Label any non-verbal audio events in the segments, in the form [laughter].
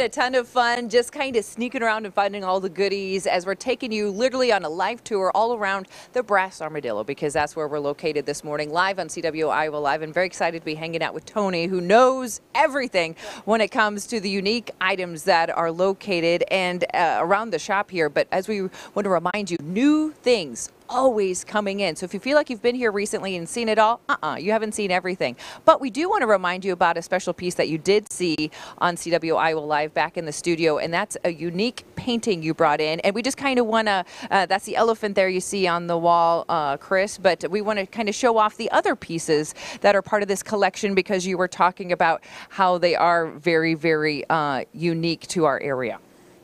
a ton of fun just kind of sneaking around and finding all the goodies as we're taking you literally on a live tour all around the Brass Armadillo because that's where we're located this morning live on CW Iowa Live and very excited to be hanging out with Tony who knows everything when it comes to the unique items that are located and uh, around the shop here. But as we want to remind you, new things always coming in. So if you feel like you've been here recently and seen it all, uh-uh, you haven't seen everything. But we do want to remind you about a special piece that you did see on CW Iowa Live back in the studio, and that's a unique painting you brought in. And we just kind of want to, uh, that's the elephant there you see on the wall, uh, Chris, but we want to kind of show off the other pieces that are part of this collection because you were talking about how they are very, very uh, unique to our area.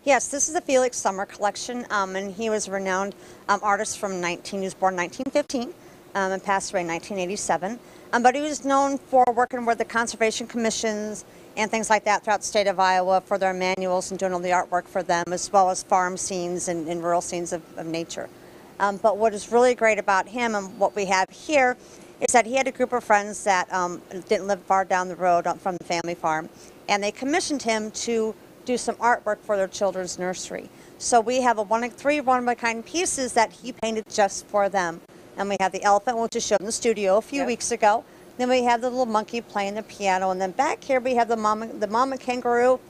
Yes, this is the Felix Summer collection, um, and he was a renowned um, artist from 19, he was born 1915 um, and passed away in 1987. Um, but he was known for working with the conservation commissions and things like that throughout the state of Iowa for their manuals and doing all the artwork for them, as well as farm scenes and, and rural scenes of, of nature. Um, but what is really great about him and what we have here is that he had a group of friends that um, didn't live far down the road from the family farm, and they commissioned him to do some artwork for their children's nursery. So we have a one of three one-of-a-kind pieces that he painted just for them. And we have the elephant, which is shown in the studio a few yep. weeks ago. Then we have the little monkey playing the piano. And then back here we have the mama, the mama kangaroo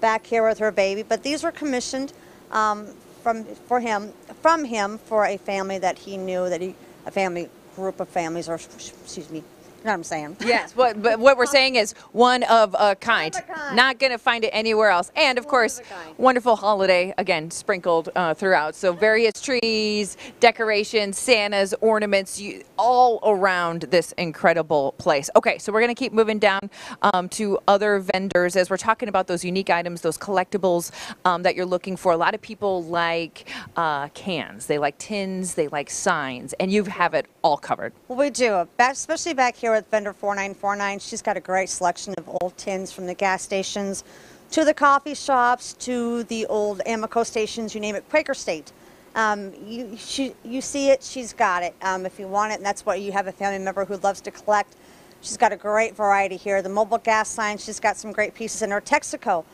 back here with her baby. But these were commissioned um, from, for him, from him for a family that he knew, that he, a family group of families, or excuse me, what I'm saying? [laughs] Yes, but, but what we're saying is one of a kind. Of a kind. Not going to find it anywhere else. And of one course, of wonderful holiday, again, sprinkled uh, throughout. So various trees, decorations, Santa's, ornaments, you, all around this incredible place. Okay, so we're going to keep moving down um, to other vendors as we're talking about those unique items, those collectibles um, that you're looking for. A lot of people like uh, cans, they like tins, they like signs, and you have it all covered. Well, we do, especially back here with vendor 4949. She's got a great selection of old tins from the gas stations to the coffee shops to the old Amoco stations, you name it, Quaker State. Um, you, she, you see it, she's got it. Um, if you want it, and that's what you have a family member who loves to collect. She's got a great variety here. The Mobil gas sign, she's got some great pieces in her Texaco.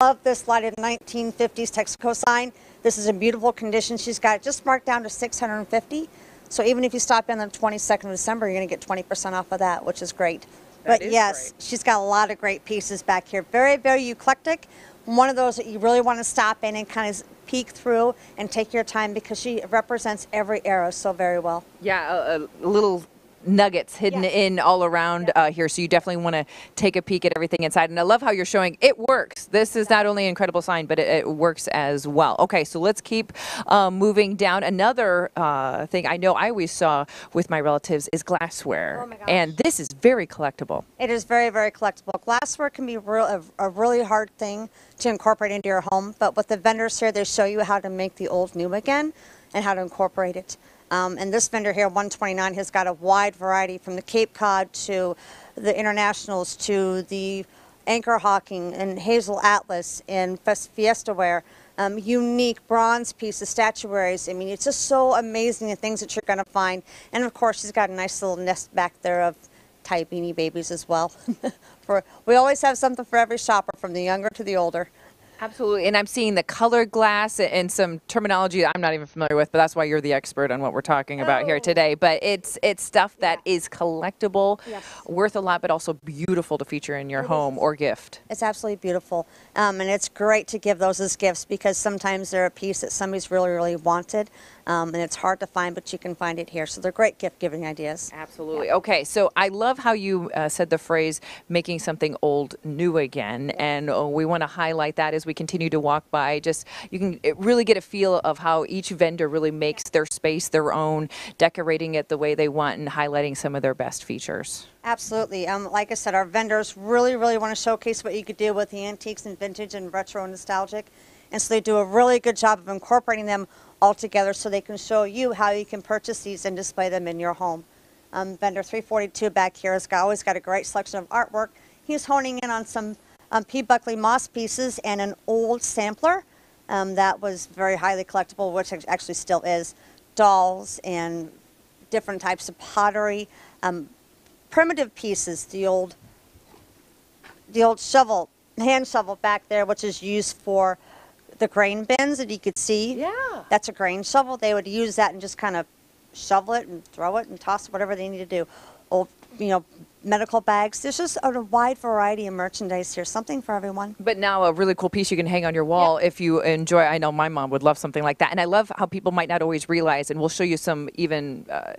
Love this lighted 1950s Texaco sign. This is in beautiful condition. She's got it just marked down to 650. So even if you stop in on the 22nd of December, you're going to get 20% off of that, which is great. That but yes, great. she's got a lot of great pieces back here. Very, very eclectic. One of those that you really want to stop in and kind of peek through and take your time because she represents every era so very well. Yeah, a, a little nuggets hidden yes. in all around yes. uh, here. So you definitely want to take a peek at everything inside. And I love how you're showing it works. This is not only an incredible sign, but it, it works as well. Okay, so let's keep uh, moving down. Another uh, thing I know I always saw with my relatives is glassware. Oh and this is very collectible. It is very, very collectible. Glassware can be real, a, a really hard thing to incorporate into your home, but with the vendors here, they show you how to make the old new again and how to incorporate it. Um, and this vendor here, 129, has got a wide variety from the Cape Cod to the internationals to the Anchor Hocking and Hazel Atlas and Fiesta Ware. Um, unique bronze pieces, statuaries. I mean, it's just so amazing the things that you're going to find. And of course, she's got a nice little nest back there of Ty beanie babies as well. [laughs] for, we always have something for every shopper, from the younger to the older. Absolutely. And I'm seeing the colored glass and some terminology I'm not even familiar with, but that's why you're the expert on what we're talking about oh. here today. But it's it's stuff that yeah. is collectible, yes. worth a lot, but also beautiful to feature in your it home is. or gift. It's absolutely beautiful. Um, and it's great to give those as gifts because sometimes they're a piece that somebody's really, really wanted. Um, and it's hard to find, but you can find it here. So they're great gift giving ideas. Absolutely. Yeah. Okay, so I love how you uh, said the phrase making something old new again. And uh, we want to highlight that as we continue to walk by. Just you can really get a feel of how each vendor really makes their space their own, decorating it the way they want and highlighting some of their best features. Absolutely. Um, like I said, our vendors really, really want to showcase what you could do with the antiques and vintage and retro and nostalgic. And so they do a really good job of incorporating them all together so they can show you how you can purchase these and display them in your home. Um, vendor 342 back here has got, always got a great selection of artwork. He's honing in on some um, P. Buckley moss pieces and an old sampler um, that was very highly collectible, which actually still is. Dolls and different types of pottery, um, primitive pieces, the old, the old shovel hand shovel back there, which is used for the grain bins that you could see. Yeah. That's a grain shovel. They would use that and just kind of shovel it and throw it and toss it, whatever they need to do. Old, you know, medical bags. There's just a wide variety of merchandise here, something for everyone. But now a really cool piece you can hang on your wall if you enjoy. I know my mom would love something like that, and I love how people might not always realize. And we'll show you some even uh,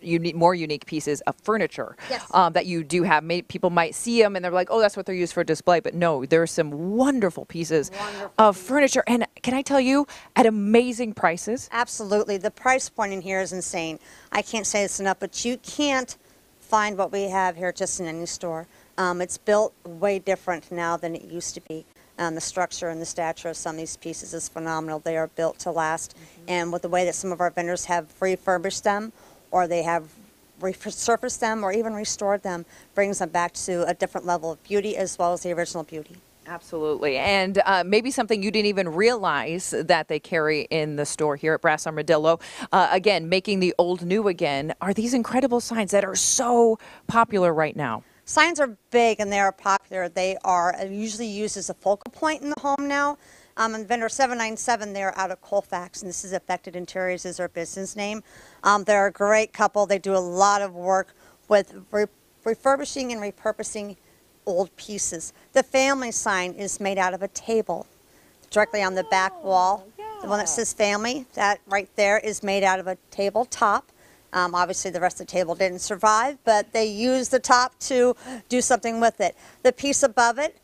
unique, more unique pieces of furniture Yes. um, that you do have. May, people might see them and they're like, "Oh, that's what they're used for display." But no, there's some wonderful pieces Wonderful of furniture, and can I tell you, at amazing prices. Absolutely. The price point in here is insane. I can't say this enough, but you can't find what we have here just in any store. Um, it's built way different now than it used to be. Um, the structure and the stature of some of these pieces is phenomenal. They are built to last. And with the way that some of our vendors have refurbished them or they have resurfaced them or even restored them, brings them back to a different level of beauty as well as the original beauty. Absolutely. And uh, maybe something you didn't even realize that they carry in the store here at Brass Armadillo. Uh, again, making the old new again are these incredible signs that are so popular right now. Signs are big and they are popular. They are usually used as a focal point in the home now. Um, and vendor 797, they're out of Colfax, and this is Affected Interiors is their business name. Um, they're a great couple. They do a lot of work with re- refurbishing and repurposing old pieces. The family sign is made out of a table directly on the back wall. The one that says family, that right there is made out of a tabletop. Um, obviously, the rest of the table didn't survive, but they used the top to do something with it. The piece above it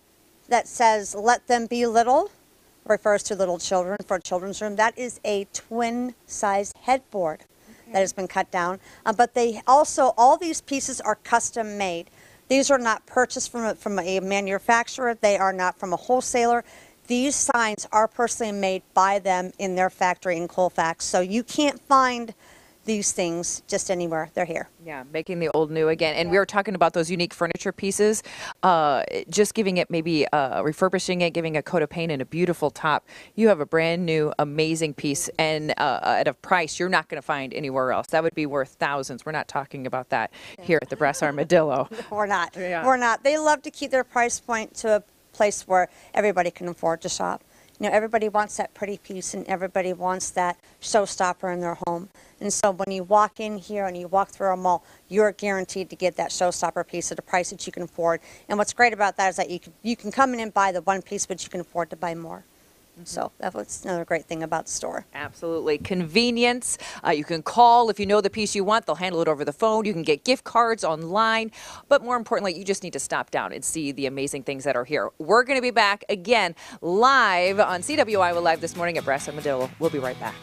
that says, let them be little, refers to little children for a children's room. That is a twin size headboard that has been cut down. Uh, but they also, all these pieces are custom made. These are not purchased from a, from a manufacturer, they are not from a wholesaler. These signs are personally made by them in their factory in Colfax. So you can't find these things just anywhere. They're here. Yeah, making the old new again. And we were talking about those unique furniture pieces, uh, just giving it maybe uh, refurbishing it, giving a coat of paint and a beautiful top. You have a brand new, amazing piece, and uh, at a price you're not going to find anywhere else. That would be worth thousands. We're not talking about that here at the Brass Armadillo. [laughs] We're not. Yeah. We're not. They love to keep their price point to a place where everybody can afford to shop. You know, everybody wants that pretty piece and everybody wants that showstopper in their home. And so when you walk in here and you walk through a mall, you're guaranteed to get that showstopper piece at a price that you can afford. And what's great about that is that you can, you can come in and buy the one piece, but you can afford to buy more. So that's another great thing about the store. Absolutely. Convenience. Uh, you can call if you know the piece you want. They'll handle it over the phone. You can get gift cards online. But more importantly, you just need to stop down and see the amazing things that are here. We're going to be back again live on CWI Live this morning at Brass Armadillo. We'll be right back.